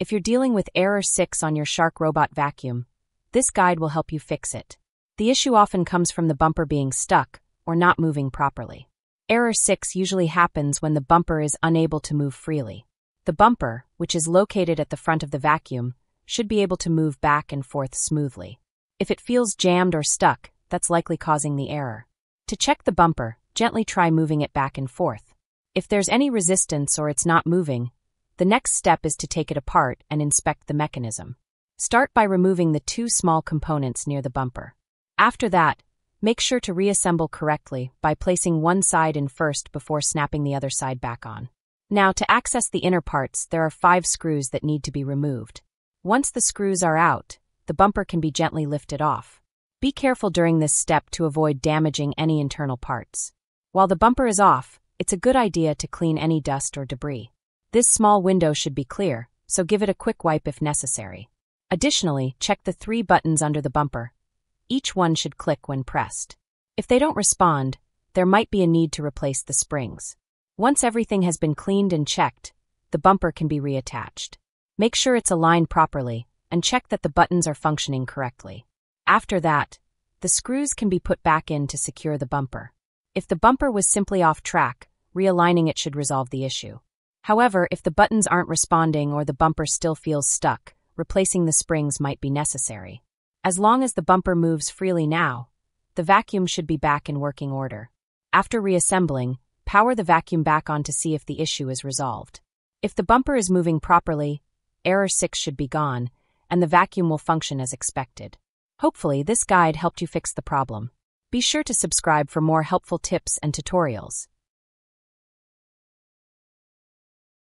If you're dealing with error 6 on your Shark robot vacuum, this guide will help you fix it. The issue often comes from the bumper being stuck or not moving properly. Error 6 usually happens when the bumper is unable to move freely. The bumper, which is located at the front of the vacuum, should be able to move back and forth smoothly. If it feels jammed or stuck, that's likely causing the error. To check the bumper, gently try moving it back and forth. If there's any resistance or it's not moving, the next step is to take it apart and inspect the mechanism. Start by removing the two small components near the bumper. After that, make sure to reassemble correctly by placing one side in first before snapping the other side back on. Now, to access the inner parts, there are five screws that need to be removed. Once the screws are out, the bumper can be gently lifted off. Be careful during this step to avoid damaging any internal parts. While the bumper is off, it's a good idea to clean any dust or debris. This small window should be clear, so give it a quick wipe if necessary. Additionally, check the three buttons under the bumper. Each one should click when pressed. If they don't respond, there might be a need to replace the springs. Once everything has been cleaned and checked, the bumper can be reattached. Make sure it's aligned properly and check that the buttons are functioning correctly. After that, the screws can be put back in to secure the bumper. If the bumper was simply off track, realigning it should resolve the issue. However, if the buttons aren't responding or the bumper still feels stuck, replacing the springs might be necessary. As long as the bumper moves freely now, the vacuum should be back in working order. After reassembling, power the vacuum back on to see if the issue is resolved. If the bumper is moving properly, error 6 should be gone, and the vacuum will function as expected. Hopefully, this guide helped you fix the problem. Be sure to subscribe for more helpful tips and tutorials.